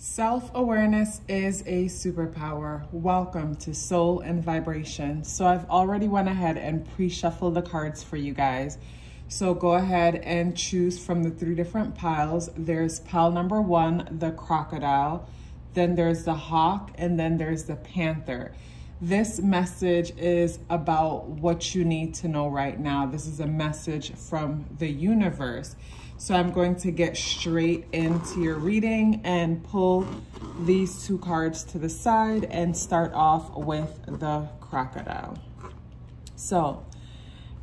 Self-awareness is a superpower. Welcome to Soul In Vibration. So I've already went ahead and pre-shuffled the cards for you guys. So go ahead and choose from the three different piles. There's pile number one, the crocodile. Then there's the hawk and then there's the panther. This message is about what you need to know right now. This is a message from the universe. So I'm going to get straight into your reading and pull these two cards to the side and start off with the crocodile. So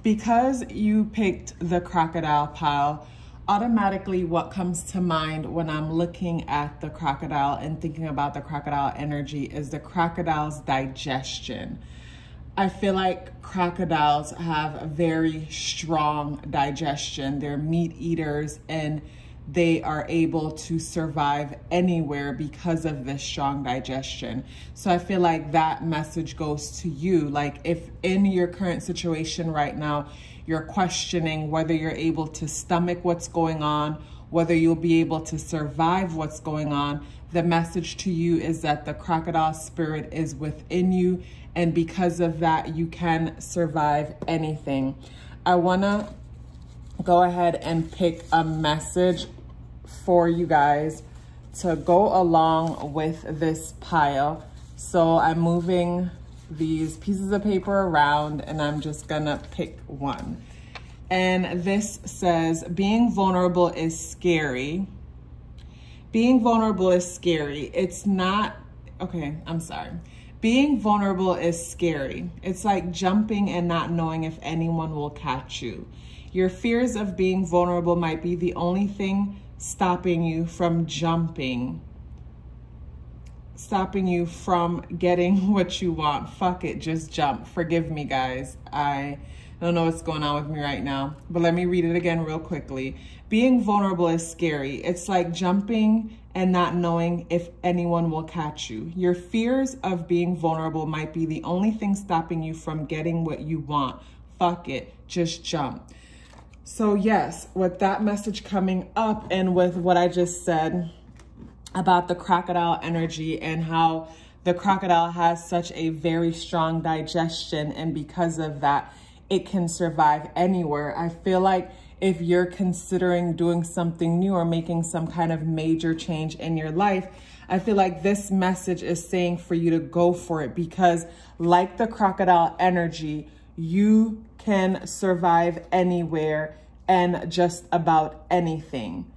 because you picked the crocodile pile, automatically what comes to mind when I'm looking at the crocodile and thinking about the crocodile energy is the crocodile's digestion. I feel like crocodiles have a very strong digestion. They're meat eaters and they are able to survive anywhere because of this strong digestion. So I feel like that message goes to you. Like if in your current situation right now, you're questioning whether you're able to stomach what's going on, whether you'll be able to survive what's going on, the message to you is that the crocodile spirit is within you and because of that, you can survive anything. I wanna go ahead and pick a message for you guys to go along with this pile. So I'm moving these pieces of paper around and I'm just gonna pick one. And this says, being vulnerable is scary. Being vulnerable is scary. It's not, okay, I'm sorry. Being vulnerable is scary. It's like jumping and not knowing if anyone will catch you. Your fears of being vulnerable might be the only thing stopping you from jumping, stopping you from getting what you want. Fuck it, just jump. Forgive me, guys. I don't know what's going on with me right now, but let me read it again real quickly. Being vulnerable is scary. It's like jumping and not knowing if anyone will catch you. Your fears of being vulnerable might be the only thing stopping you from getting what you want. Fuck it, just jump. So yes, with that message coming up and with what I just said about the crocodile energy and how the crocodile has such a very strong digestion and because of that, it can survive anywhere. I feel like if you're considering doing something new or making some kind of major change in your life, I feel like this message is saying for you to go for it because like the crocodile energy, you can survive anywhere and just about anything.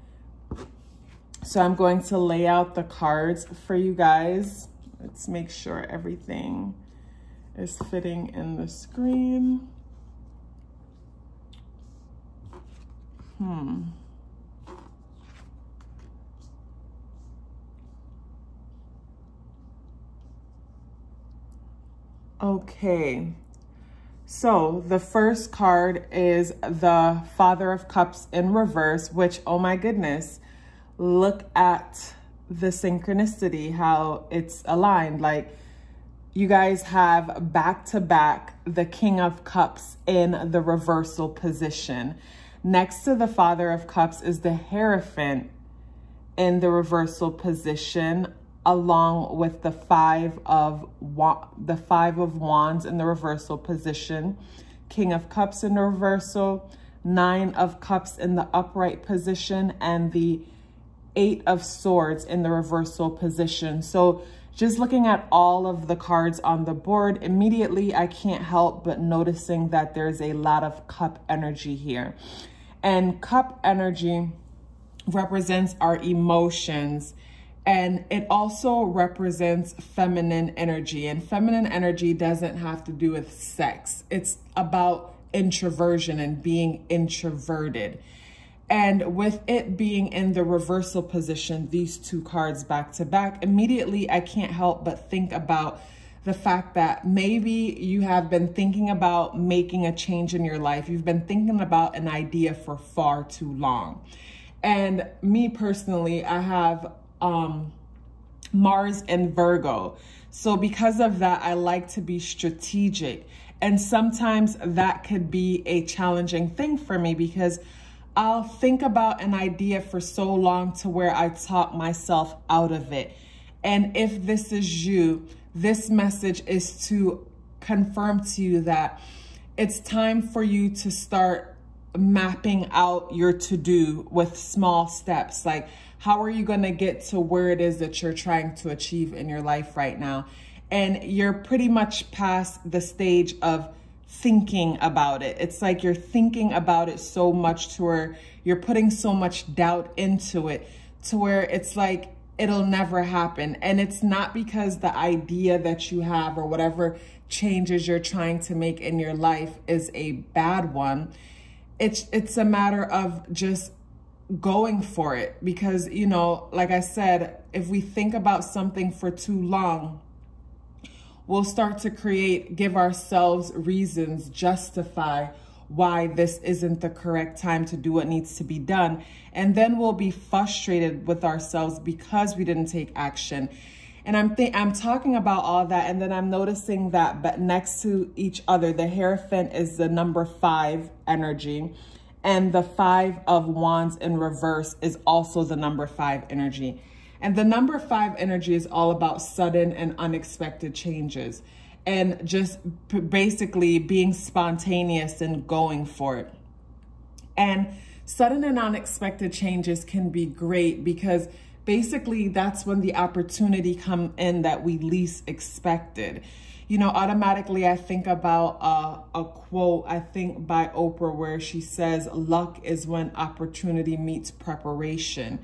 So I'm going to lay out the cards for you guys. Let's make sure everything is fitting in the screen. Hmm. Okay. So the first card is the Father of Cups in reverse, which, oh my goodness, look at the synchronicity, how it's aligned. Like you guys have back to back the King of Cups in the reversal position. Next to the Father of Cups is the Hierophant in the reversal position, along with the Five of the Five of Wands in the reversal position, King of Cups in the reversal, Nine of Cups in the upright position, and the Eight of Swords in the reversal position. So just looking at all of the cards on the board, immediately I can't help but noticing that there's a lot of cup energy here. And cup energy represents our emotions and it also represents feminine energy. And feminine energy doesn't have to do with sex. It's about introversion and being introverted. And with it being in the reversal position, these two cards back to back, immediately I can't help but think about the fact that maybe you have been thinking about making a change in your life. You've been thinking about an idea for far too long. And me personally, I have um, Mars in Virgo. So because of that, I like to be strategic. And sometimes that could be a challenging thing for me because I'll think about an idea for so long to where I talk myself out of it. And if this is you, this message is to confirm to you that it's time for you to start mapping out your to do with small steps. Like, how are you going to get to where it is that you're trying to achieve in your life right now? And you're pretty much past the stage of thinking about it. It's like you're thinking about it so much to where you're putting so much doubt into it to where it's like it'll never happen. And it's not because the idea that you have or whatever changes you're trying to make in your life is a bad one. It's it's a matter of just going for it because you know, like I said, if we think about something for too long, we'll start to create give ourselves reasons justify why this isn't the correct time to do what needs to be done. And then we'll be frustrated with ourselves because we didn't take action. And I'm I'm talking about all that, and then I'm noticing that but next to each other, the Hierophant is the number five energy, and the five of wands in reverse is also the number five energy. And the number five energy is all about sudden and unexpected changes and just basically being spontaneous and going for it. And sudden and unexpected changes can be great because basically that's when the opportunity come in that we least expected. You know, automatically I think about uh, a quote, I think by Oprah, where she says, luck is when opportunity meets preparation.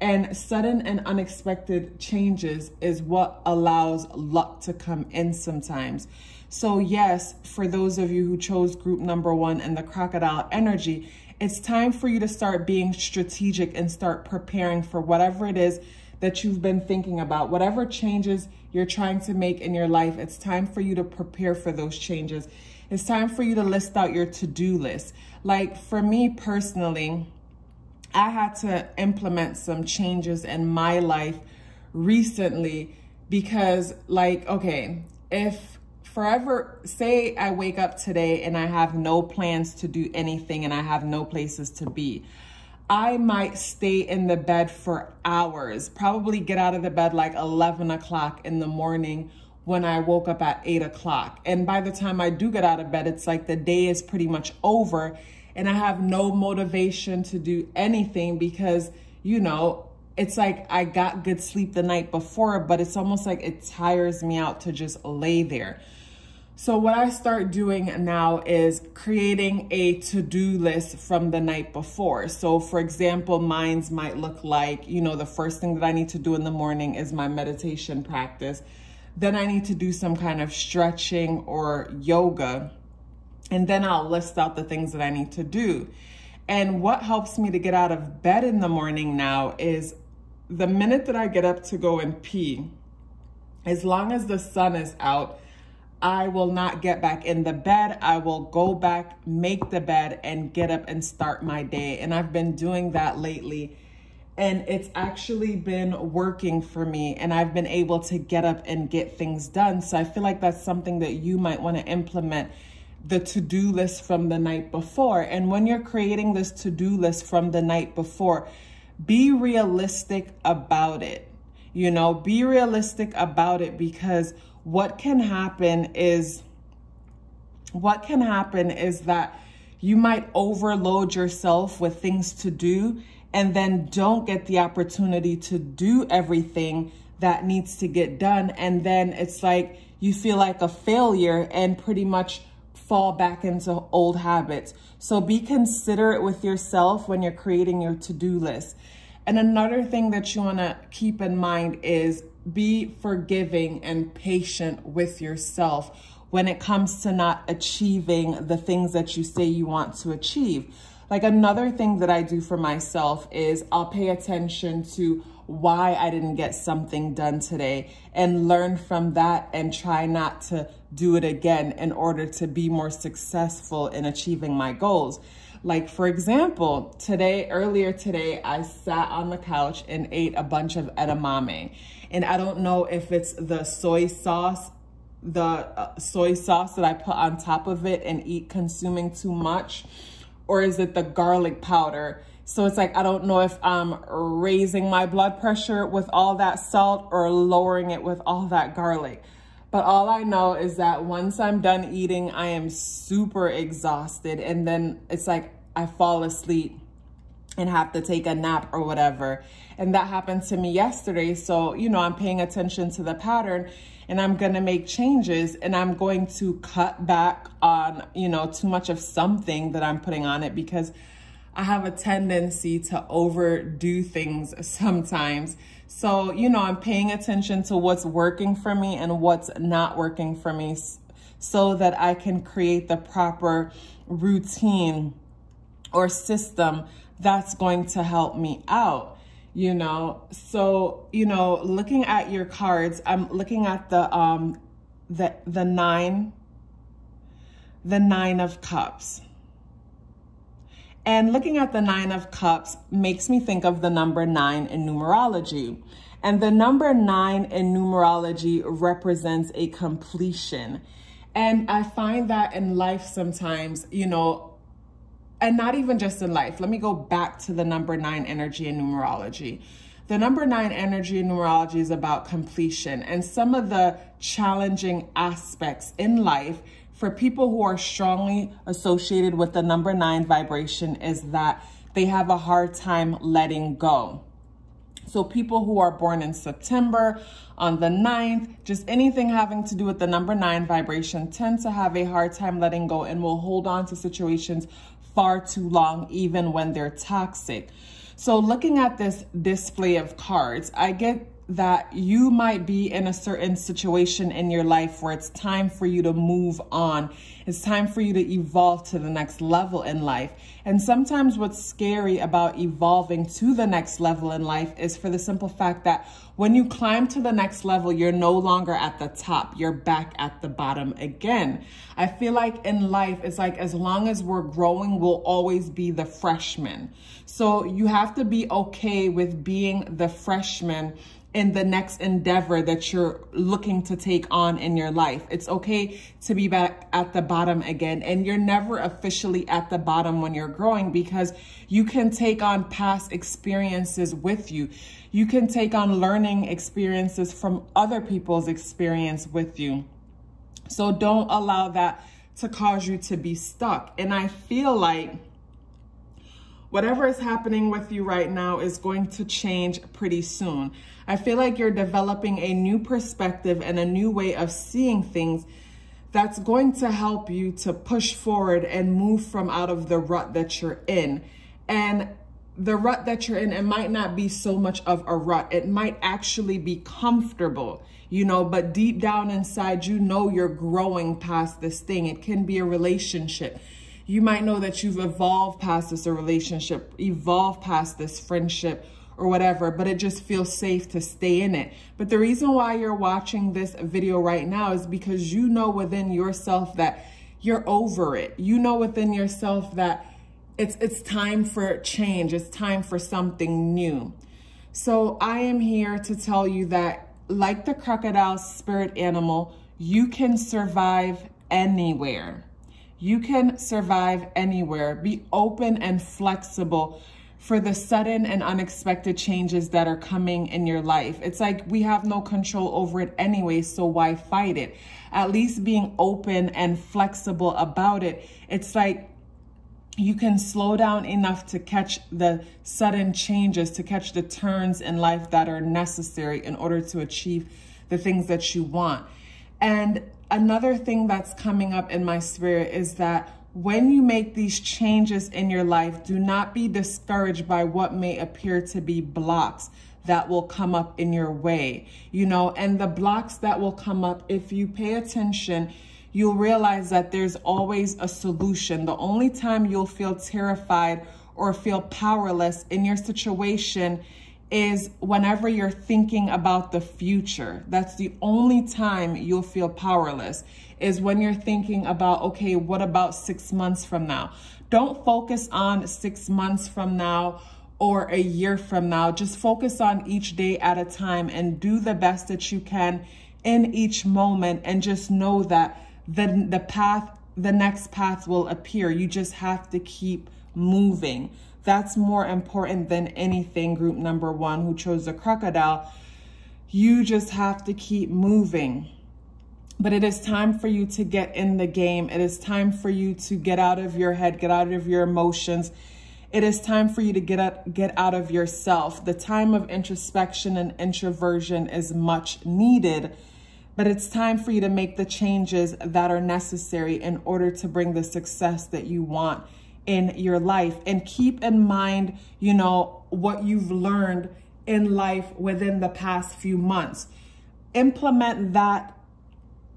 And sudden and unexpected changes is what allows luck to come in sometimes. So yes, for those of you who chose group number one and the crocodile energy, it's time for you to start being strategic and start preparing for whatever it is that you've been thinking about, whatever changes you're trying to make in your life. It's time for you to prepare for those changes. It's time for you to list out your to-do list. Like for me personally, I had to implement some changes in my life recently because like, okay, if forever, say I wake up today and I have no plans to do anything and I have no places to be, I might stay in the bed for hours, probably get out of the bed like 11 o'clock in the morning when I woke up at 8 o'clock. And by the time I do get out of bed, it's like the day is pretty much over and I have no motivation to do anything because, you know, it's like I got good sleep the night before, but it's almost like it tires me out to just lay there. So what I start doing now is creating a to-do list from the night before. So for example, mine's might look like, you know, the first thing that I need to do in the morning is my meditation practice. Then I need to do some kind of stretching or yoga and then I'll list out the things that I need to do. And what helps me to get out of bed in the morning now is the minute that I get up to go and pee, as long as the sun is out, I will not get back in the bed. I will go back, make the bed, and get up and start my day. And I've been doing that lately. And it's actually been working for me. And I've been able to get up and get things done. So I feel like that's something that you might want to implement the to-do list from the night before. And when you're creating this to-do list from the night before, be realistic about it. You know, be realistic about it because what can happen is what can happen is that you might overload yourself with things to do and then don't get the opportunity to do everything that needs to get done. And then it's like you feel like a failure and pretty much fall back into old habits. So be considerate with yourself when you're creating your to-do list. And another thing that you want to keep in mind is be forgiving and patient with yourself when it comes to not achieving the things that you say you want to achieve. Like another thing that I do for myself is I'll pay attention to why I didn't get something done today and learn from that and try not to do it again in order to be more successful in achieving my goals. Like for example, today, earlier today, I sat on the couch and ate a bunch of edamame. And I don't know if it's the soy sauce, the uh, soy sauce that I put on top of it and eat consuming too much, or is it the garlic powder? So it's like, I don't know if I'm raising my blood pressure with all that salt or lowering it with all that garlic. But all I know is that once I'm done eating, I am super exhausted. And then it's like I fall asleep and have to take a nap or whatever. And that happened to me yesterday. So, you know, I'm paying attention to the pattern and I'm going to make changes and I'm going to cut back on, you know, too much of something that I'm putting on it because I have a tendency to overdo things sometimes. So, you know, I'm paying attention to what's working for me and what's not working for me so that I can create the proper routine or system that's going to help me out you know so you know looking at your cards i'm looking at the um the the nine the nine of cups and looking at the Nine of Cups makes me think of the number nine in numerology. And the number nine in numerology represents a completion. And I find that in life sometimes, you know, and not even just in life. Let me go back to the number nine energy in numerology. The number nine energy in numerology is about completion and some of the challenging aspects in life for people who are strongly associated with the number nine vibration is that they have a hard time letting go. So people who are born in September, on the 9th, just anything having to do with the number nine vibration tend to have a hard time letting go and will hold on to situations far too long, even when they're toxic. So looking at this display of cards, I get that you might be in a certain situation in your life where it's time for you to move on. It's time for you to evolve to the next level in life. And sometimes what's scary about evolving to the next level in life is for the simple fact that when you climb to the next level, you're no longer at the top, you're back at the bottom again. I feel like in life, it's like as long as we're growing, we'll always be the freshman. So you have to be okay with being the freshman in the next endeavor that you're looking to take on in your life. It's okay to be back at the bottom again. And you're never officially at the bottom when you're growing because you can take on past experiences with you. You can take on learning experiences from other people's experience with you. So don't allow that to cause you to be stuck. And I feel like whatever is happening with you right now is going to change pretty soon. I feel like you're developing a new perspective and a new way of seeing things that's going to help you to push forward and move from out of the rut that you're in. And the rut that you're in, it might not be so much of a rut. It might actually be comfortable, you know, but deep down inside, you know you're growing past this thing. It can be a relationship. You might know that you've evolved past this relationship, evolved past this friendship, or whatever, but it just feels safe to stay in it. But the reason why you're watching this video right now is because you know within yourself that you're over it. You know within yourself that it's it's time for change. It's time for something new. So I am here to tell you that like the crocodile spirit animal, you can survive anywhere. You can survive anywhere. Be open and flexible for the sudden and unexpected changes that are coming in your life. It's like we have no control over it anyway, so why fight it? At least being open and flexible about it. It's like you can slow down enough to catch the sudden changes, to catch the turns in life that are necessary in order to achieve the things that you want. And another thing that's coming up in my spirit is that when you make these changes in your life, do not be discouraged by what may appear to be blocks that will come up in your way, you know, and the blocks that will come up, if you pay attention, you'll realize that there's always a solution. The only time you'll feel terrified or feel powerless in your situation is whenever you're thinking about the future. That's the only time you'll feel powerless is when you're thinking about, okay, what about six months from now? Don't focus on six months from now or a year from now. Just focus on each day at a time and do the best that you can in each moment and just know that the, the path, the next path will appear. You just have to keep moving. That's more important than anything, group number one who chose the crocodile. You just have to keep moving. But it is time for you to get in the game. It is time for you to get out of your head, get out of your emotions. It is time for you to get out, get out of yourself. The time of introspection and introversion is much needed, but it's time for you to make the changes that are necessary in order to bring the success that you want in your life. And keep in mind, you know, what you've learned in life within the past few months. Implement that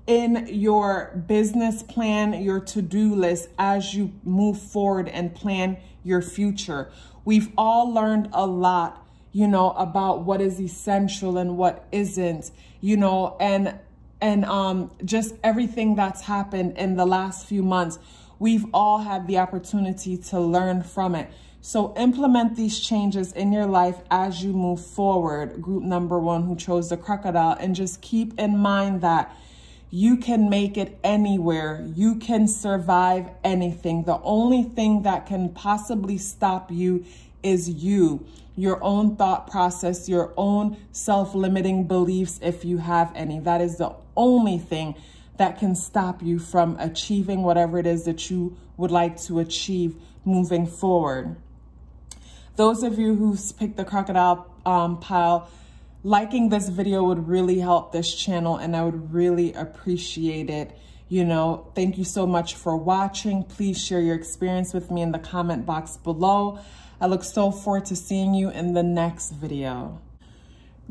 in your business plan, your to-do list as you move forward and plan your future. We've all learned a lot, you know, about what is essential and what isn't, you know, and and um just everything that's happened in the last few months. We've all had the opportunity to learn from it. So implement these changes in your life as you move forward. Group number one who chose the crocodile and just keep in mind that you can make it anywhere. You can survive anything. The only thing that can possibly stop you is you, your own thought process, your own self-limiting beliefs, if you have any. That is the only thing that can stop you from achieving whatever it is that you would like to achieve moving forward. Those of you who've picked the crocodile um, pile, liking this video would really help this channel and I would really appreciate it. You know, thank you so much for watching. Please share your experience with me in the comment box below. I look so forward to seeing you in the next video.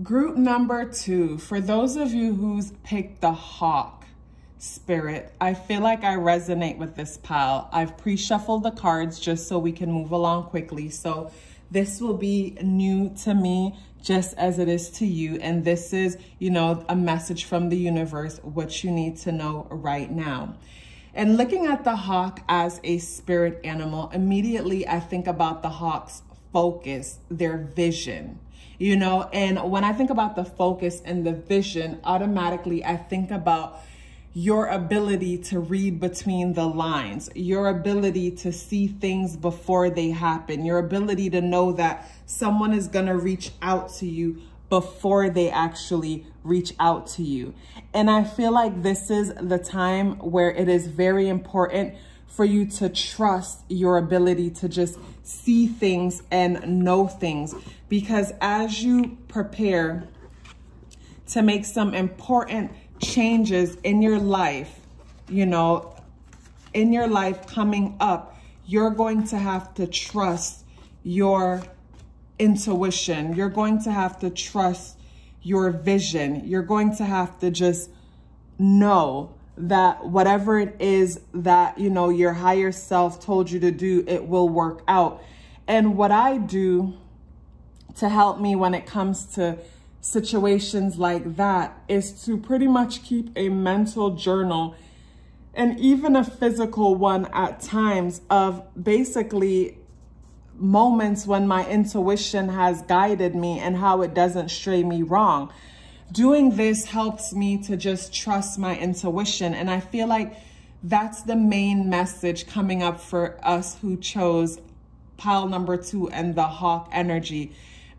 Group number two, for those of you who's picked the hawk spirit, I feel like I resonate with this pile. I've pre-shuffled the cards just so we can move along quickly. So this will be new to me just as it is to you. And this is, you know, a message from the universe, what you need to know right now. And looking at the hawk as a spirit animal, immediately I think about the hawk's focus, their vision, you know, and when I think about the focus and the vision, automatically I think about your ability to read between the lines, your ability to see things before they happen, your ability to know that someone is going to reach out to you before they actually reach out to you. And I feel like this is the time where it is very important for you to trust your ability to just see things and know things. Because as you prepare to make some important changes in your life, you know, in your life coming up, you're going to have to trust your intuition. You're going to have to trust your vision. You're going to have to just know that whatever it is that, you know, your higher self told you to do, it will work out. And what I do to help me when it comes to situations like that is to pretty much keep a mental journal and even a physical one at times of basically moments when my intuition has guided me and how it doesn't stray me wrong. Doing this helps me to just trust my intuition. And I feel like that's the main message coming up for us who chose pile number two and the hawk energy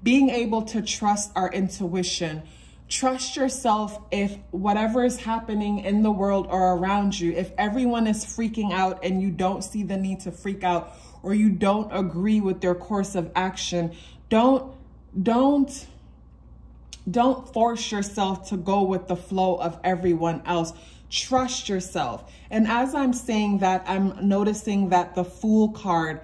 being able to trust our intuition. Trust yourself if whatever is happening in the world or around you, if everyone is freaking out and you don't see the need to freak out or you don't agree with their course of action, don't, don't, don't force yourself to go with the flow of everyone else. Trust yourself. And as I'm saying that, I'm noticing that the Fool card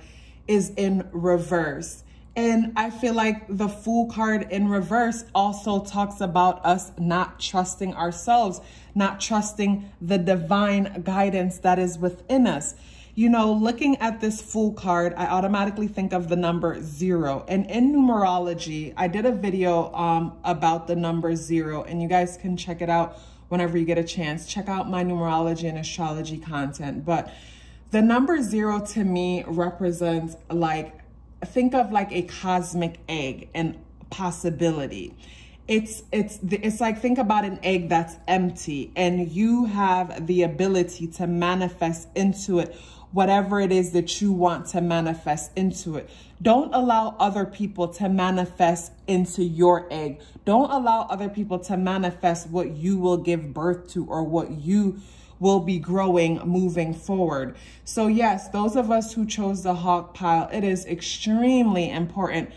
is in reverse. And I feel like the Fool card in reverse also talks about us not trusting ourselves, not trusting the divine guidance that is within us. You know, looking at this Fool card, I automatically think of the number zero. And in numerology, I did a video um, about the number zero, and you guys can check it out whenever you get a chance. Check out my numerology and astrology content. But the number zero to me represents like think of like a cosmic egg and possibility. It's, it's, it's like, think about an egg that's empty and you have the ability to manifest into it whatever it is that you want to manifest into it. Don't allow other people to manifest into your egg. Don't allow other people to manifest what you will give birth to or what you will be growing moving forward. So yes, those of us who chose the hawk pile, it is extremely important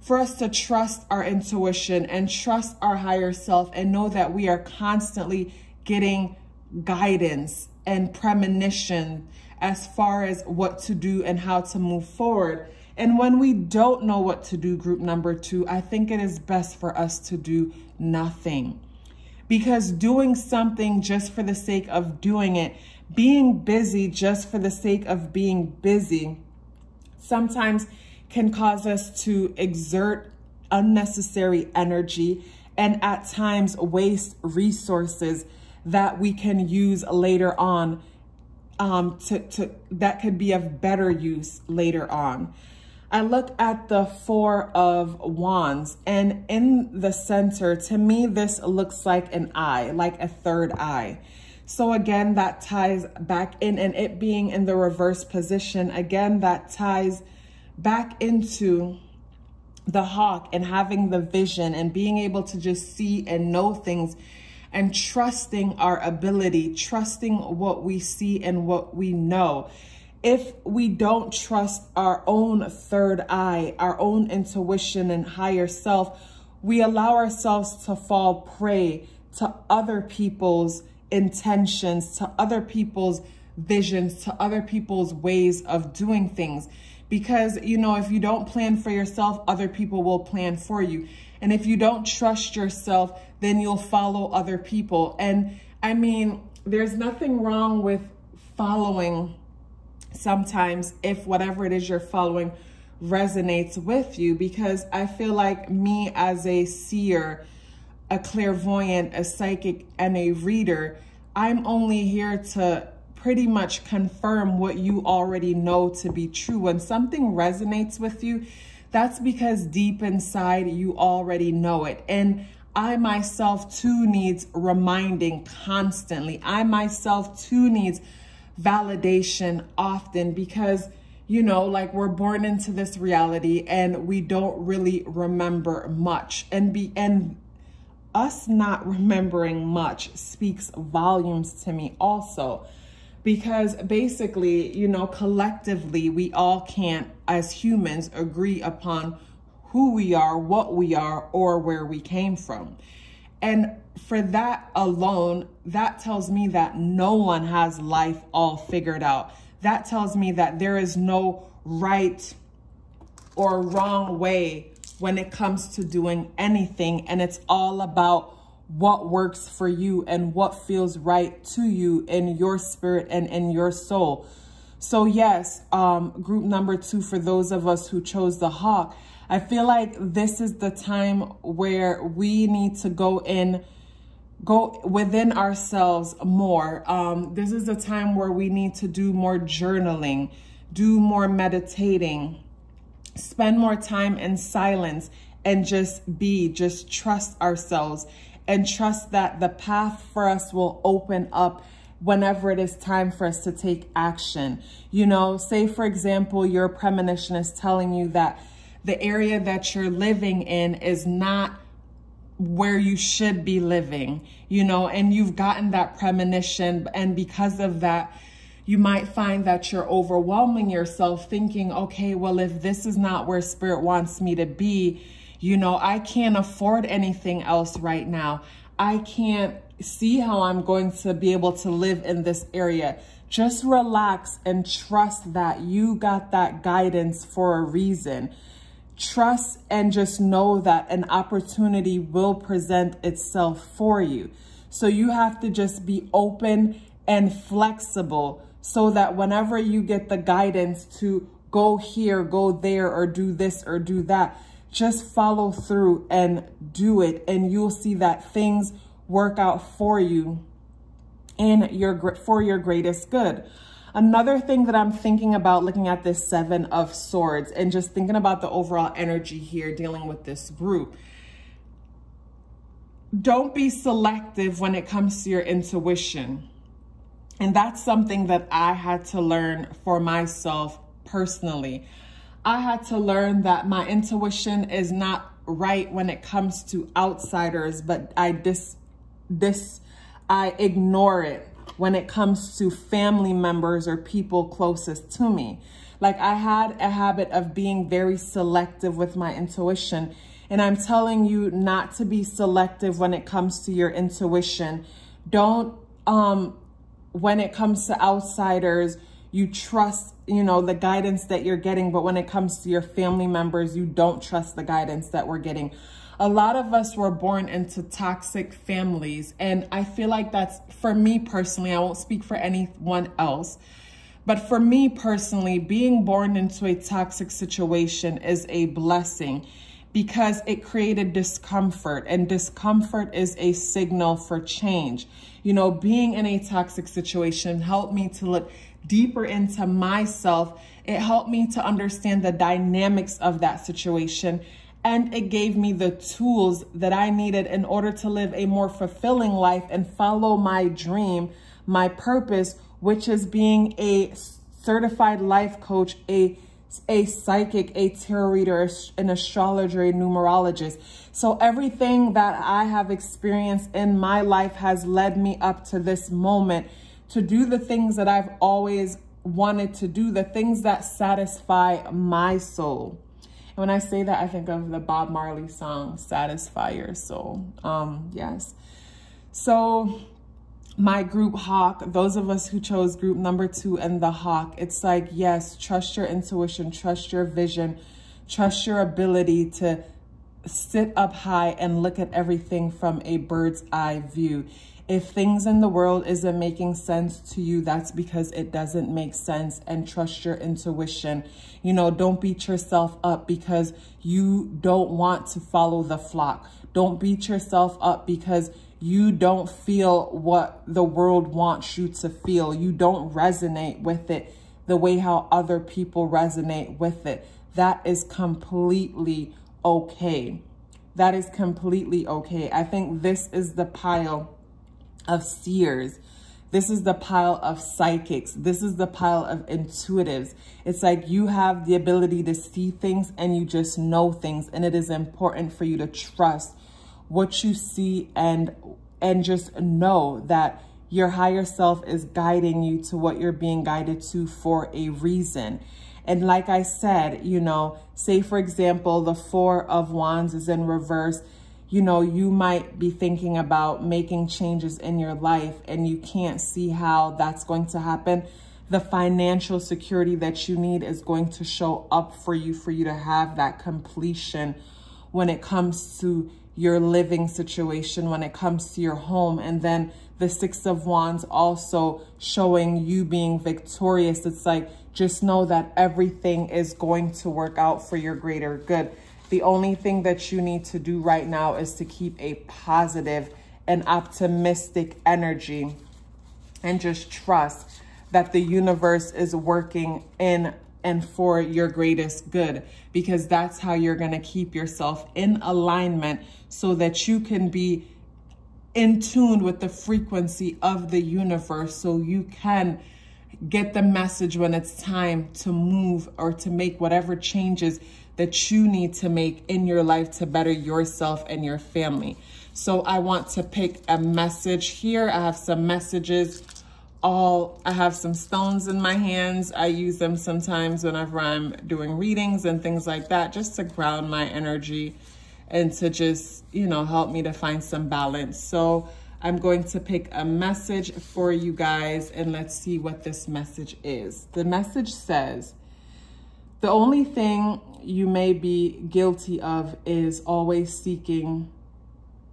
for us to trust our intuition and trust our higher self and know that we are constantly getting guidance and premonition as far as what to do and how to move forward. And when we don't know what to do, group number two, I think it is best for us to do nothing. Because doing something just for the sake of doing it, being busy just for the sake of being busy, sometimes can cause us to exert unnecessary energy and at times waste resources that we can use later on um, to, to, that could be of better use later on. I look at the four of wands and in the center, to me, this looks like an eye, like a third eye. So again, that ties back in and it being in the reverse position, again, that ties back into the hawk and having the vision and being able to just see and know things and trusting our ability, trusting what we see and what we know. If we don't trust our own third eye, our own intuition and higher self, we allow ourselves to fall prey to other people's intentions, to other people's visions, to other people's ways of doing things. Because, you know, if you don't plan for yourself, other people will plan for you. And if you don't trust yourself, then you'll follow other people. And I mean, there's nothing wrong with following sometimes if whatever it is you're following resonates with you because I feel like me as a seer, a clairvoyant, a psychic, and a reader, I'm only here to pretty much confirm what you already know to be true. When something resonates with you, that's because deep inside you already know it. And I myself too needs reminding constantly. I myself too needs validation often because, you know, like we're born into this reality and we don't really remember much. And be and us not remembering much speaks volumes to me also because basically, you know, collectively, we all can't, as humans, agree upon who we are, what we are, or where we came from. And for that alone, that tells me that no one has life all figured out. That tells me that there is no right or wrong way when it comes to doing anything. And it's all about what works for you and what feels right to you in your spirit and in your soul. So yes, um, group number two, for those of us who chose the hawk, I feel like this is the time where we need to go in, go within ourselves more. Um, this is a time where we need to do more journaling, do more meditating, spend more time in silence and just be, just trust ourselves and trust that the path for us will open up whenever it is time for us to take action. You know, say for example, your premonition is telling you that the area that you're living in is not where you should be living, you know, and you've gotten that premonition. And because of that, you might find that you're overwhelming yourself thinking, okay, well, if this is not where spirit wants me to be, you know, I can't afford anything else right now. I can't see how I'm going to be able to live in this area. Just relax and trust that you got that guidance for a reason. Trust and just know that an opportunity will present itself for you. So you have to just be open and flexible so that whenever you get the guidance to go here, go there, or do this or do that, just follow through and do it and you'll see that things work out for you in your for your greatest good. Another thing that I'm thinking about looking at this seven of swords and just thinking about the overall energy here dealing with this group. Don't be selective when it comes to your intuition. And that's something that I had to learn for myself personally. I had to learn that my intuition is not right when it comes to outsiders, but I dis this I ignore it when it comes to family members or people closest to me. Like I had a habit of being very selective with my intuition. And I'm telling you not to be selective when it comes to your intuition. Don't, um, when it comes to outsiders, you trust, you know, the guidance that you're getting. But when it comes to your family members, you don't trust the guidance that we're getting a lot of us were born into toxic families. And I feel like that's, for me personally, I won't speak for anyone else, but for me personally, being born into a toxic situation is a blessing because it created discomfort and discomfort is a signal for change. You know, being in a toxic situation helped me to look deeper into myself. It helped me to understand the dynamics of that situation and it gave me the tools that I needed in order to live a more fulfilling life and follow my dream, my purpose, which is being a certified life coach, a a psychic, a tarot reader, an astrologer, a numerologist. So everything that I have experienced in my life has led me up to this moment to do the things that I've always wanted to do, the things that satisfy my soul when I say that, I think of the Bob Marley song, Satisfy Your Soul. Um, yes. So my group Hawk, those of us who chose group number two and the Hawk, it's like, yes, trust your intuition, trust your vision, trust your ability to sit up high and look at everything from a bird's eye view. If things in the world isn't making sense to you, that's because it doesn't make sense and trust your intuition. You know, don't beat yourself up because you don't want to follow the flock. Don't beat yourself up because you don't feel what the world wants you to feel. You don't resonate with it the way how other people resonate with it. That is completely okay. That is completely okay. I think this is the pile of seers. This is the pile of psychics. This is the pile of intuitives. It's like you have the ability to see things and you just know things. And it is important for you to trust what you see and, and just know that your higher self is guiding you to what you're being guided to for a reason. And like I said, you know, say for example, the four of wands is in reverse you know, you might be thinking about making changes in your life and you can't see how that's going to happen. The financial security that you need is going to show up for you, for you to have that completion when it comes to your living situation, when it comes to your home. And then the Six of Wands also showing you being victorious. It's like, just know that everything is going to work out for your greater good. The only thing that you need to do right now is to keep a positive and optimistic energy and just trust that the universe is working in and for your greatest good because that's how you're going to keep yourself in alignment so that you can be in tune with the frequency of the universe so you can get the message when it's time to move or to make whatever changes that you need to make in your life to better yourself and your family. So I want to pick a message here. I have some messages all, I have some stones in my hands. I use them sometimes whenever I'm doing readings and things like that, just to ground my energy and to just, you know, help me to find some balance. So I'm going to pick a message for you guys and let's see what this message is. The message says, the only thing you may be guilty of is always seeking,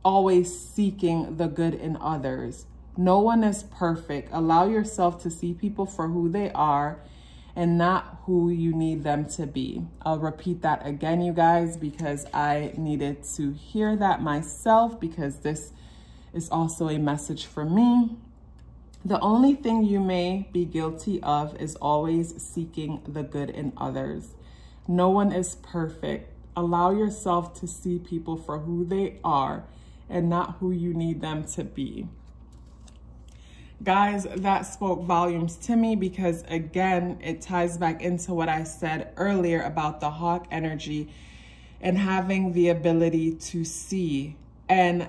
always seeking the good in others. No one is perfect. Allow yourself to see people for who they are and not who you need them to be. I'll repeat that again, you guys, because I needed to hear that myself because this is also a message for me. The only thing you may be guilty of is always seeking the good in others. No one is perfect. Allow yourself to see people for who they are and not who you need them to be. Guys, that spoke volumes to me because again, it ties back into what I said earlier about the hawk energy and having the ability to see and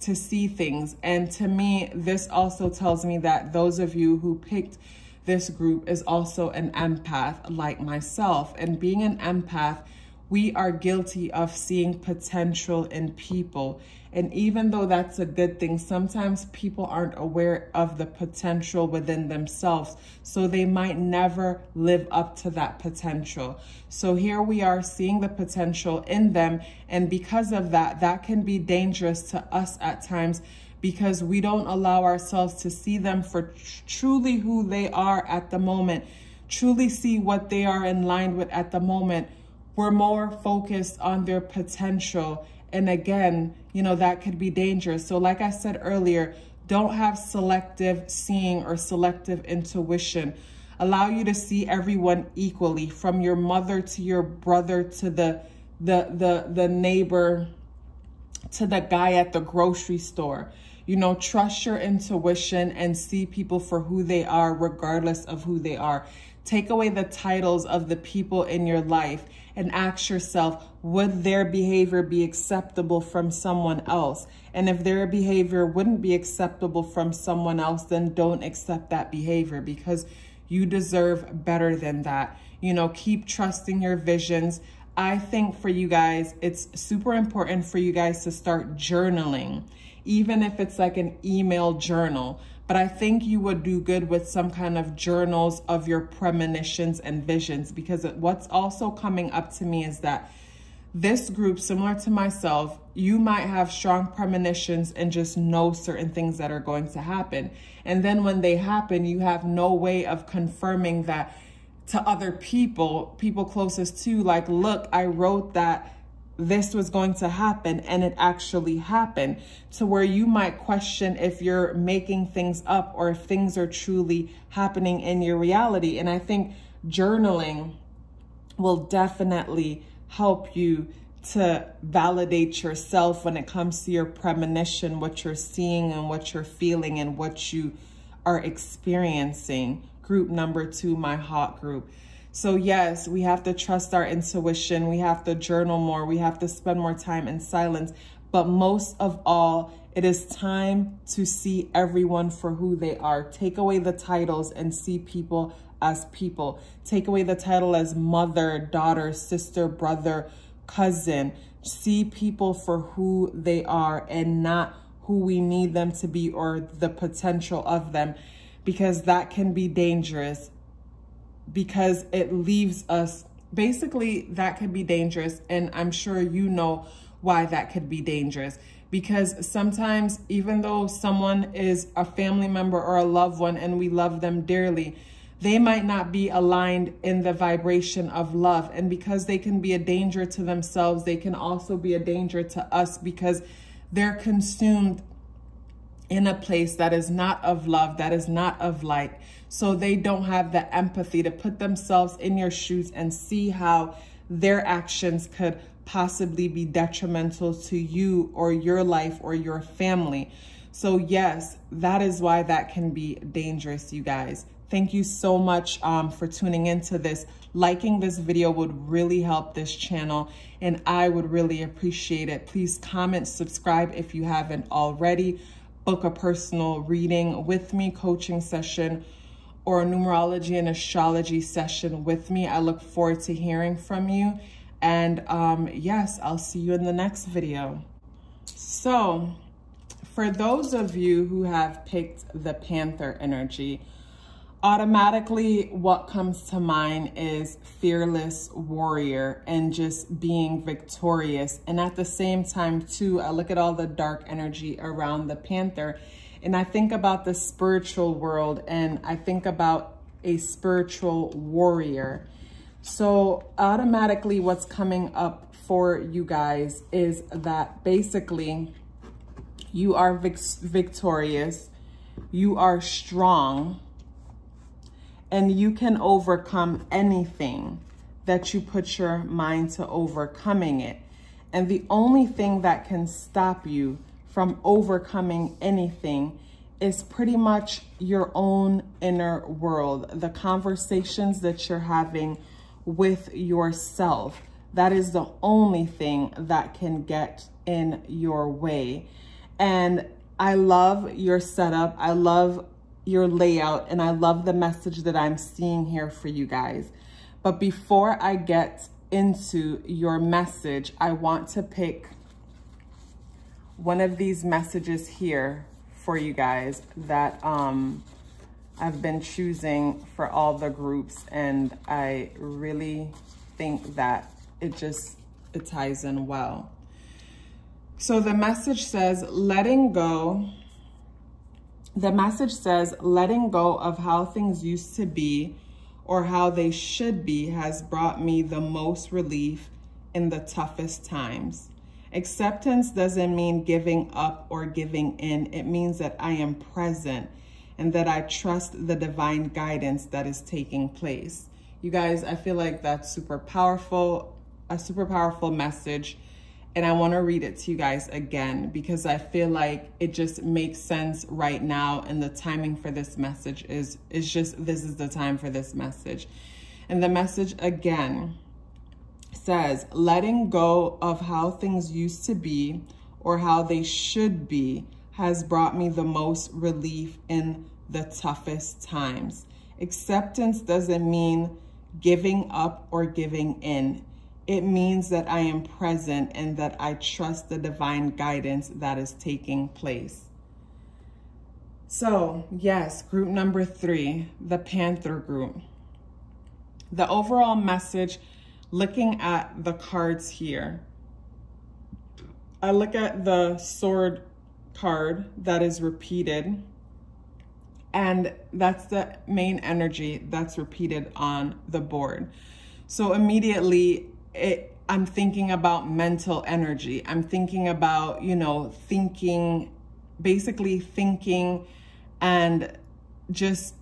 to see things. And to me, this also tells me that those of you who picked this group is also an empath like myself. And being an empath, we are guilty of seeing potential in people. And even though that's a good thing, sometimes people aren't aware of the potential within themselves. So they might never live up to that potential. So here we are seeing the potential in them. And because of that, that can be dangerous to us at times because we don't allow ourselves to see them for tr truly who they are at the moment, truly see what they are in line with at the moment we're more focused on their potential. And again, you know, that could be dangerous. So like I said earlier, don't have selective seeing or selective intuition. Allow you to see everyone equally from your mother to your brother to the the the the neighbor to the guy at the grocery store. You know, trust your intuition and see people for who they are regardless of who they are. Take away the titles of the people in your life and ask yourself, would their behavior be acceptable from someone else? And if their behavior wouldn't be acceptable from someone else, then don't accept that behavior because you deserve better than that. You know, keep trusting your visions. I think for you guys, it's super important for you guys to start journaling, even if it's like an email journal but I think you would do good with some kind of journals of your premonitions and visions because what's also coming up to me is that this group, similar to myself, you might have strong premonitions and just know certain things that are going to happen. And then when they happen, you have no way of confirming that to other people, people closest to, like, look, I wrote that this was going to happen and it actually happened to where you might question if you're making things up or if things are truly happening in your reality. And I think journaling will definitely help you to validate yourself when it comes to your premonition, what you're seeing and what you're feeling and what you are experiencing. Group number two, my hot group. So yes, we have to trust our intuition. We have to journal more. We have to spend more time in silence. But most of all, it is time to see everyone for who they are. Take away the titles and see people as people. Take away the title as mother, daughter, sister, brother, cousin. See people for who they are and not who we need them to be or the potential of them because that can be dangerous because it leaves us, basically that could be dangerous. And I'm sure you know why that could be dangerous because sometimes even though someone is a family member or a loved one and we love them dearly, they might not be aligned in the vibration of love. And because they can be a danger to themselves, they can also be a danger to us because they're consumed in a place that is not of love, that is not of light. So they don't have the empathy to put themselves in your shoes and see how their actions could possibly be detrimental to you or your life or your family. So yes, that is why that can be dangerous, you guys. Thank you so much um, for tuning into this. Liking this video would really help this channel and I would really appreciate it. Please comment, subscribe if you haven't already. Book a personal reading with me, coaching session, or a numerology and astrology session with me. I look forward to hearing from you. And um, yes, I'll see you in the next video. So for those of you who have picked the Panther energy, automatically what comes to mind is fearless warrior and just being victorious. And at the same time too, I look at all the dark energy around the Panther and I think about the spiritual world and I think about a spiritual warrior. So automatically what's coming up for you guys is that basically you are vic victorious, you are strong, and you can overcome anything that you put your mind to overcoming it. And the only thing that can stop you from overcoming anything is pretty much your own inner world, the conversations that you're having with yourself. That is the only thing that can get in your way. And I love your setup. I love your layout and I love the message that I'm seeing here for you guys. But before I get into your message, I want to pick one of these messages here for you guys that um, I've been choosing for all the groups and I really think that it just, it ties in well. So the message says, letting go. The message says, letting go of how things used to be or how they should be has brought me the most relief in the toughest times. Acceptance doesn't mean giving up or giving in. It means that I am present and that I trust the divine guidance that is taking place. You guys, I feel like that's super powerful, a super powerful message. And I want to read it to you guys again because I feel like it just makes sense right now. And the timing for this message is, is just, this is the time for this message. And the message again says, letting go of how things used to be or how they should be has brought me the most relief in the toughest times. Acceptance doesn't mean giving up or giving in. It means that I am present and that I trust the divine guidance that is taking place. So, yes, group number three, the Panther group. The overall message looking at the cards here, I look at the sword card that is repeated and that's the main energy that's repeated on the board. So immediately it, I'm thinking about mental energy. I'm thinking about, you know, thinking, basically thinking and just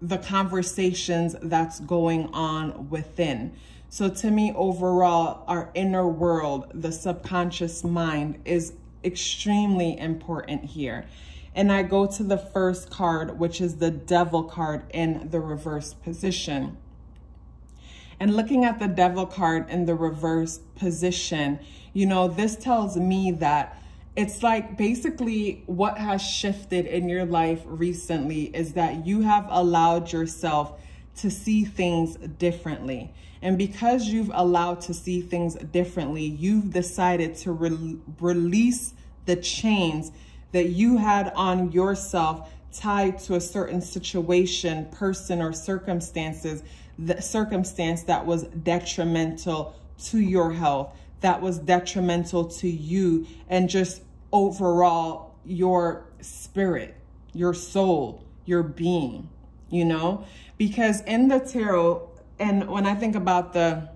the conversations that's going on within. So to me, overall, our inner world, the subconscious mind is extremely important here. And I go to the first card, which is the devil card in the reverse position. And looking at the devil card in the reverse position, you know, this tells me that it's like basically what has shifted in your life recently is that you have allowed yourself to see things differently. And because you've allowed to see things differently, you've decided to re release the chains that you had on yourself tied to a certain situation, person, or circumstances, the circumstance that was detrimental to your health, that was detrimental to you, and just overall your spirit, your soul, your being, you know? Because in the tarot, and when I think about the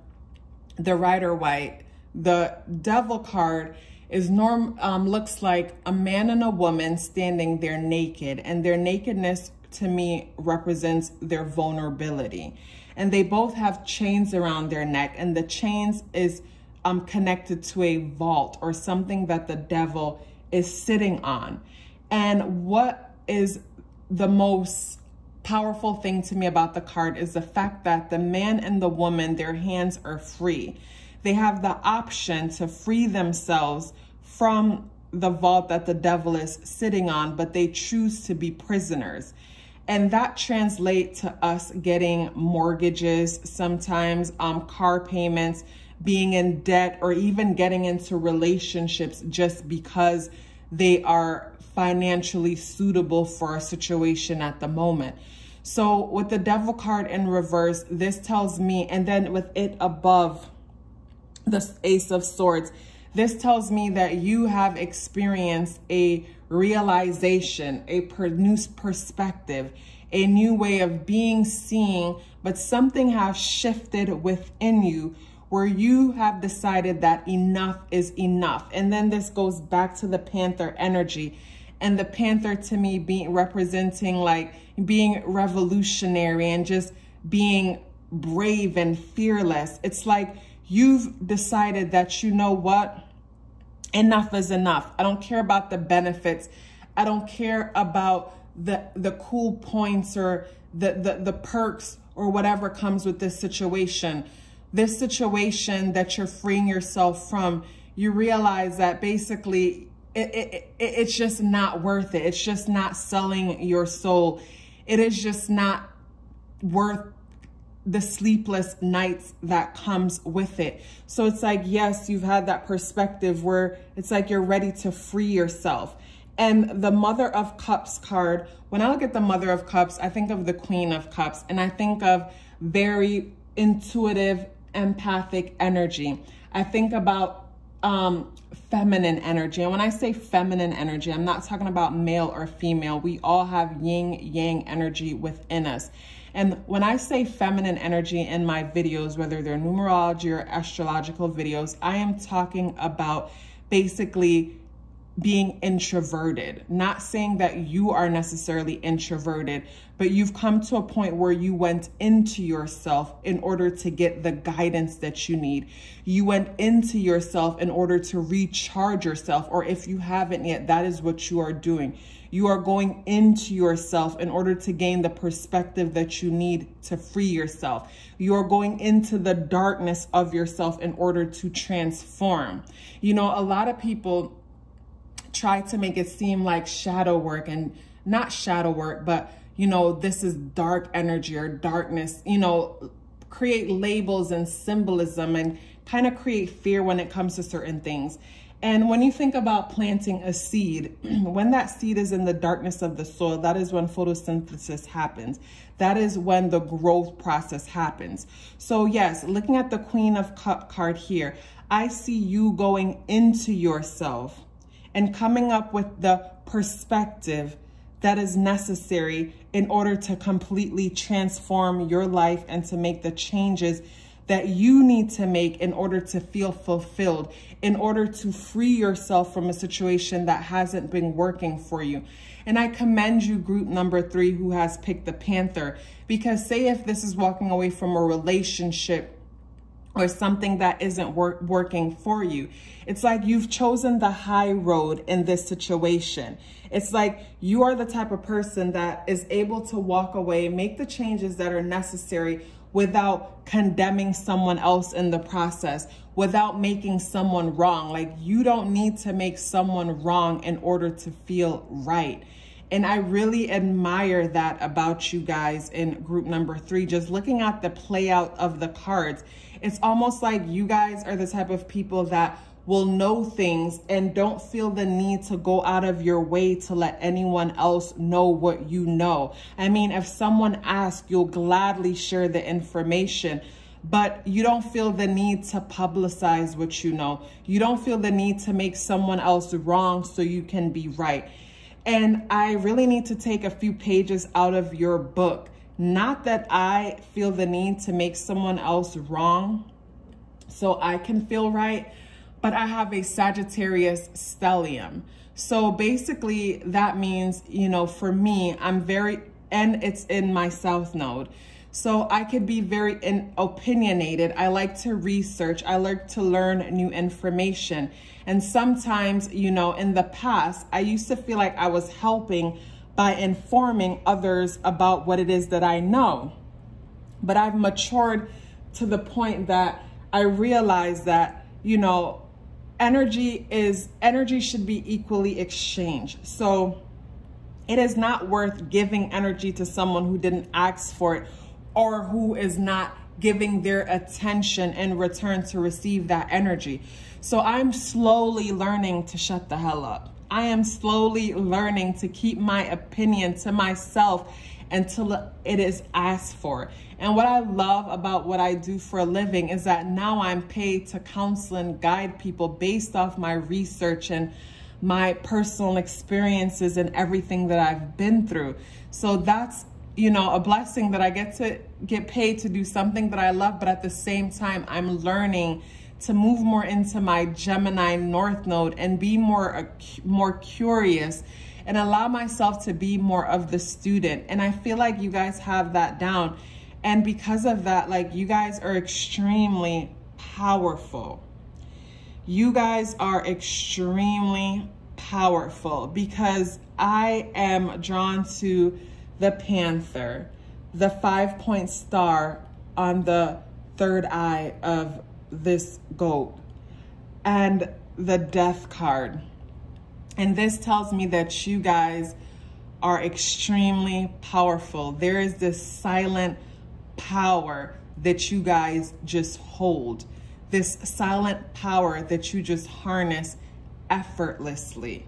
the Rider Waite, the devil card is norm um, looks like a man and a woman standing there naked, and their nakedness to me represents their vulnerability. And they both have chains around their neck, and the chains is um, connected to a vault or something that the devil is sitting on. And what is the most powerful thing to me about the card is the fact that the man and the woman, their hands are free. They have the option to free themselves from the vault that the devil is sitting on, but they choose to be prisoners. And that translates to us getting mortgages, sometimes um, car payments, being in debt, or even getting into relationships just because they are financially suitable for a situation at the moment. So with the devil card in reverse, this tells me, and then with it above the ace of swords, this tells me that you have experienced a realization, a new perspective, a new way of being seeing, but something has shifted within you where you have decided that enough is enough. And then this goes back to the panther energy and the panther to me being representing like being revolutionary and just being brave and fearless. It's like you've decided that you know what? Enough is enough. I don't care about the benefits. I don't care about the the cool points or the the, the perks or whatever comes with this situation. This situation that you're freeing yourself from, you realize that basically it, it, it, it's just not worth it. It's just not selling your soul. It is just not worth the sleepless nights that comes with it. So it's like, yes, you've had that perspective where it's like you're ready to free yourself. And the Mother of Cups card, when I look at the Mother of Cups, I think of the Queen of Cups and I think of very intuitive, empathic energy. I think about um, feminine energy. And when I say feminine energy, I'm not talking about male or female. We all have yin yang energy within us. And when I say feminine energy in my videos, whether they're numerology or astrological videos, I am talking about basically being introverted. Not saying that you are necessarily introverted, but you've come to a point where you went into yourself in order to get the guidance that you need. You went into yourself in order to recharge yourself, or if you haven't yet, that is what you are doing. You are going into yourself in order to gain the perspective that you need to free yourself. You are going into the darkness of yourself in order to transform. You know, a lot of people try to make it seem like shadow work and not shadow work, but you know, this is dark energy or darkness, you know, create labels and symbolism and kind of create fear when it comes to certain things. And when you think about planting a seed, when that seed is in the darkness of the soil, that is when photosynthesis happens. That is when the growth process happens. So yes, looking at the Queen of Cup card here, I see you going into yourself and coming up with the perspective that is necessary in order to completely transform your life and to make the changes that you need to make in order to feel fulfilled, in order to free yourself from a situation that hasn't been working for you. And I commend you, group number three, who has picked the Panther, because say if this is walking away from a relationship or something that isn't work, working for you. It's like you've chosen the high road in this situation. It's like you are the type of person that is able to walk away, make the changes that are necessary without condemning someone else in the process, without making someone wrong. Like you don't need to make someone wrong in order to feel right. And I really admire that about you guys in group number three, just looking at the play out of the cards. It's almost like you guys are the type of people that will know things and don't feel the need to go out of your way to let anyone else know what you know. I mean, if someone asks, you'll gladly share the information, but you don't feel the need to publicize what you know. You don't feel the need to make someone else wrong so you can be right. And I really need to take a few pages out of your book. Not that I feel the need to make someone else wrong so I can feel right, but I have a Sagittarius stellium. So basically that means, you know, for me, I'm very, and it's in my south node. So I could be very in, opinionated. I like to research. I like to learn new information. And sometimes, you know, in the past, I used to feel like I was helping by informing others about what it is that I know. But I've matured to the point that I realize that, you know, energy is energy should be equally exchanged. So it is not worth giving energy to someone who didn't ask for it or who is not giving their attention in return to receive that energy. So I'm slowly learning to shut the hell up. I am slowly learning to keep my opinion to myself until it is asked for. And what I love about what I do for a living is that now I'm paid to counsel and guide people based off my research and my personal experiences and everything that I've been through. So that's, you know, a blessing that I get to get paid to do something that I love, but at the same time, I'm learning to move more into my Gemini North Node and be more, more curious and allow myself to be more of the student. And I feel like you guys have that down. And because of that, like you guys are extremely powerful. You guys are extremely powerful because I am drawn to the panther, the five point star on the third eye of this goat, and the death card. And this tells me that you guys are extremely powerful. There is this silent power that you guys just hold, this silent power that you just harness effortlessly.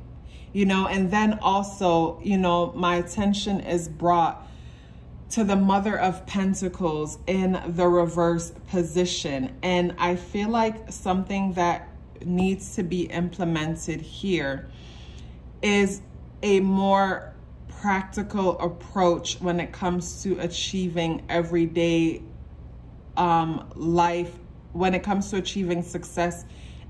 You know, and then also, you know, my attention is brought to the Mother of Pentacles in the reverse position. And I feel like something that needs to be implemented here is a more practical approach when it comes to achieving everyday um, life, when it comes to achieving success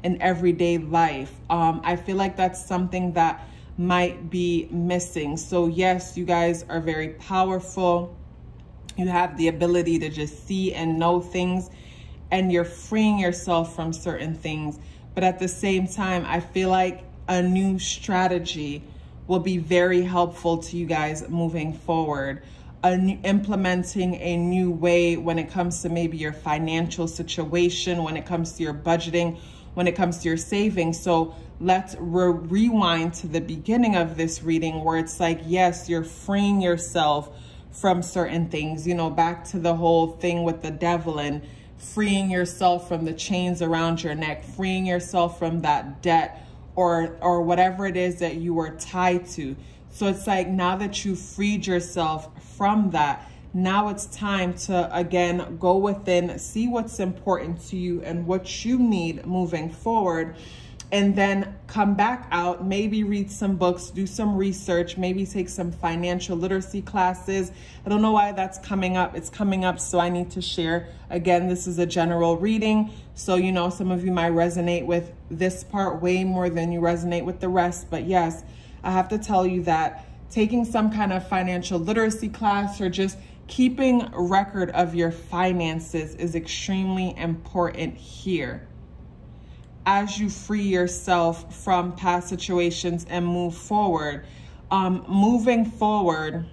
in everyday life. Um, I feel like that's something that might be missing. So yes, you guys are very powerful. You have the ability to just see and know things and you're freeing yourself from certain things. But at the same time, I feel like a new strategy will be very helpful to you guys moving forward. New, implementing a new way when it comes to maybe your financial situation, when it comes to your budgeting, when it comes to your savings. So let's re rewind to the beginning of this reading where it's like, yes, you're freeing yourself from certain things, you know, back to the whole thing with the devil and freeing yourself from the chains around your neck, freeing yourself from that debt or or whatever it is that you were tied to. So it's like now that you freed yourself from that, now it's time to again go within, see what's important to you and what you need moving forward and then come back out, maybe read some books, do some research, maybe take some financial literacy classes. I don't know why that's coming up. It's coming up, so I need to share. Again, this is a general reading. So, you know, some of you might resonate with this part way more than you resonate with the rest. But yes, I have to tell you that taking some kind of financial literacy class or just keeping record of your finances is extremely important here as you free yourself from past situations and move forward. Um, moving forward,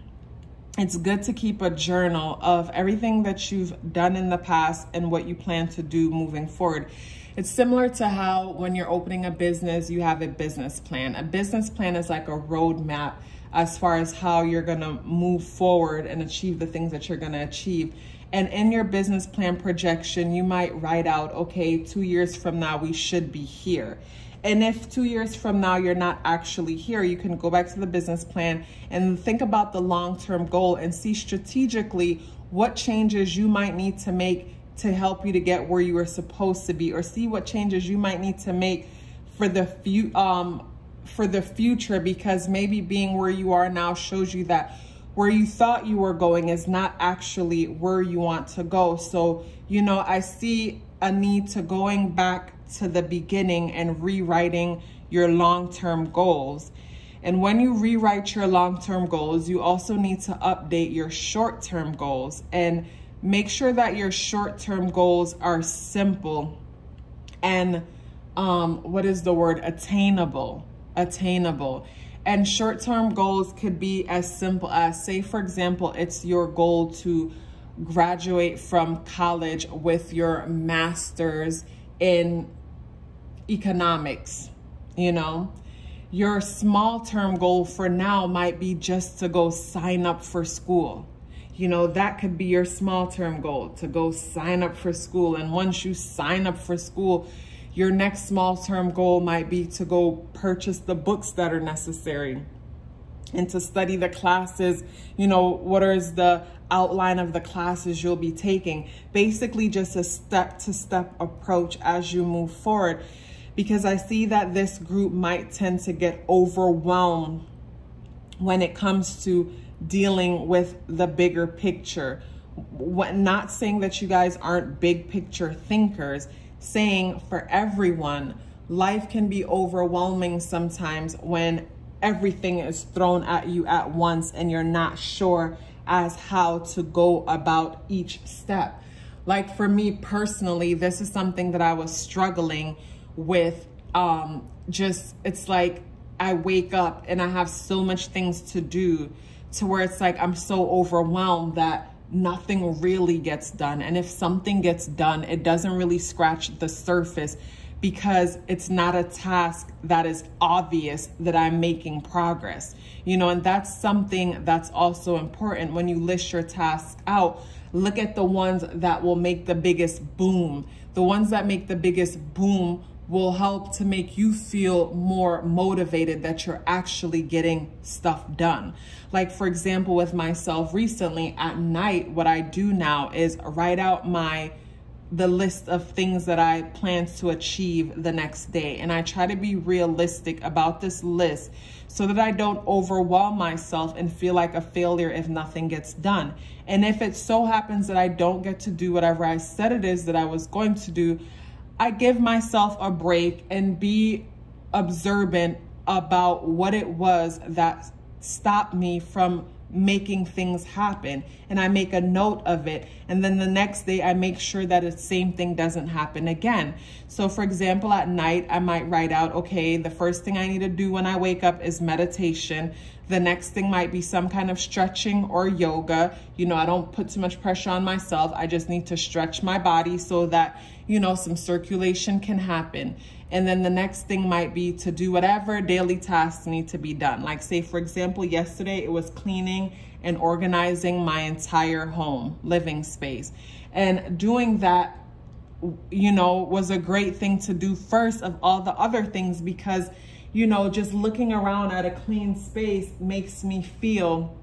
it's good to keep a journal of everything that you've done in the past and what you plan to do moving forward. It's similar to how when you're opening a business, you have a business plan. A business plan is like a roadmap as far as how you're going to move forward and achieve the things that you're going to achieve. And in your business plan projection, you might write out, okay, two years from now, we should be here. And if two years from now you're not actually here, you can go back to the business plan and think about the long term goal and see strategically what changes you might need to make to help you to get where you are supposed to be, or see what changes you might need to make for the few um for the future because maybe being where you are now shows you that where you thought you were going is not actually where you want to go. So, you know, I see a need to going back to the beginning and rewriting your long-term goals. And when you rewrite your long-term goals, you also need to update your short-term goals and make sure that your short-term goals are simple and um, what is the word? Attainable, attainable. And short-term goals could be as simple as, say, for example, it's your goal to graduate from college with your master's in economics, you know? Your small-term goal for now might be just to go sign up for school. You know, that could be your small-term goal, to go sign up for school. And once you sign up for school, your next small term goal might be to go purchase the books that are necessary and to study the classes, you know, what is the outline of the classes you'll be taking. Basically just a step to step approach as you move forward because I see that this group might tend to get overwhelmed when it comes to dealing with the bigger picture. What, not saying that you guys aren't big picture thinkers, saying for everyone, life can be overwhelming sometimes when everything is thrown at you at once and you're not sure as how to go about each step. Like for me personally, this is something that I was struggling with. Um, just, it's like I wake up and I have so much things to do to where it's like I'm so overwhelmed that nothing really gets done. And if something gets done, it doesn't really scratch the surface because it's not a task that is obvious that I'm making progress. You know, and that's something that's also important when you list your tasks out. Look at the ones that will make the biggest boom. The ones that make the biggest boom will help to make you feel more motivated that you're actually getting stuff done. Like for example, with myself recently at night, what I do now is write out my the list of things that I plan to achieve the next day. And I try to be realistic about this list so that I don't overwhelm myself and feel like a failure if nothing gets done. And if it so happens that I don't get to do whatever I said it is that I was going to do, I give myself a break and be observant about what it was that stopped me from making things happen and I make a note of it and then the next day I make sure that the same thing doesn't happen again. So for example at night I might write out okay the first thing I need to do when I wake up is meditation. The next thing might be some kind of stretching or yoga. You know I don't put too much pressure on myself. I just need to stretch my body so that you know some circulation can happen. And then the next thing might be to do whatever daily tasks need to be done. Like say, for example, yesterday it was cleaning and organizing my entire home, living space. And doing that, you know, was a great thing to do first of all the other things because, you know, just looking around at a clean space makes me feel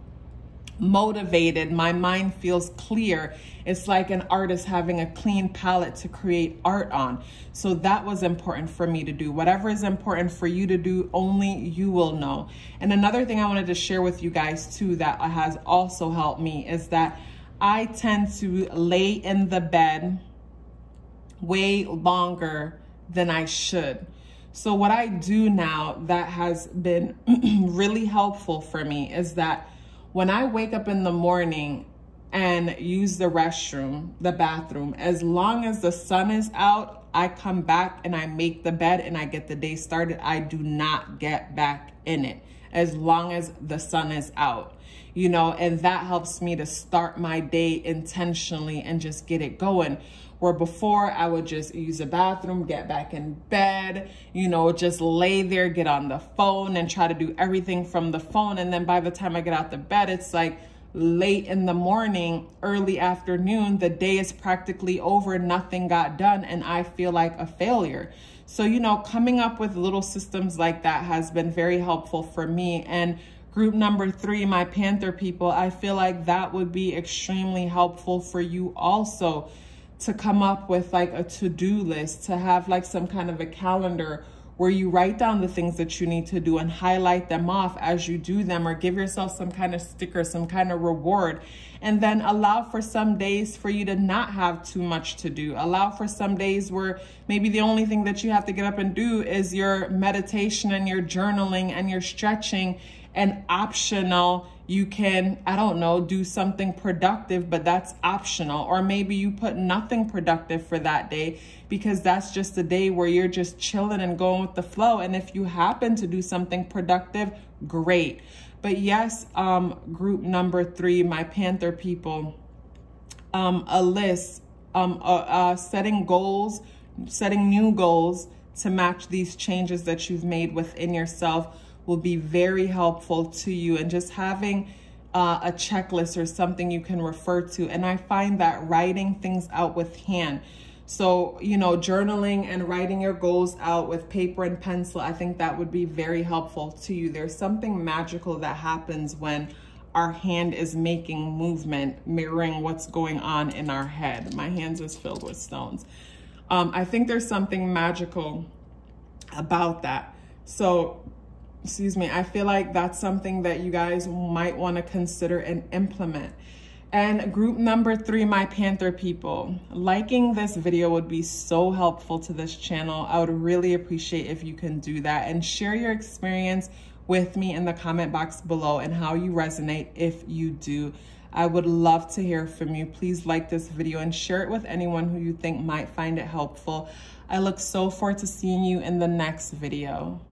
motivated. My mind feels clear. It's like an artist having a clean palette to create art on. So that was important for me to do. Whatever is important for you to do, only you will know. And another thing I wanted to share with you guys too that has also helped me is that I tend to lay in the bed way longer than I should. So what I do now that has been really helpful for me is that when I wake up in the morning and use the restroom, the bathroom, as long as the sun is out, I come back and I make the bed and I get the day started. I do not get back in it as long as the sun is out, you know, and that helps me to start my day intentionally and just get it going where before I would just use a bathroom, get back in bed, you know, just lay there, get on the phone and try to do everything from the phone. And then by the time I get out the bed, it's like late in the morning, early afternoon, the day is practically over, nothing got done, and I feel like a failure. So, you know, coming up with little systems like that has been very helpful for me. And group number three, my Panther people, I feel like that would be extremely helpful for you also to come up with like a to-do list, to have like some kind of a calendar where you write down the things that you need to do and highlight them off as you do them or give yourself some kind of sticker, some kind of reward. And then allow for some days for you to not have too much to do. Allow for some days where maybe the only thing that you have to get up and do is your meditation and your journaling and your stretching and optional you can i don't know do something productive but that's optional. Or maybe you put nothing productive for that day because that's just a day where you're just chilling and going with the flow. And if you happen to do something productive great. But yes um group number three my panther people um a list um uh, uh setting goals setting new goals to match these changes that you've made within yourself will be very helpful to you and just having uh, a checklist or something you can refer to. And I find that writing things out with hand. So, you know, journaling and writing your goals out with paper and pencil, I think that would be very helpful to you. There's something magical that happens when our hand is making movement, mirroring what's going on in our head. My hands is filled with stones. Um, I think there's something magical about that. So excuse me, I feel like that's something that you guys might want to consider and implement. And group number three, my Panther people, liking this video would be so helpful to this channel. I would really appreciate if you can do that and share your experience with me in the comment box below and how you resonate if you do. I would love to hear from you. Please like this video and share it with anyone who you think might find it helpful. I look so forward to seeing you in the next video.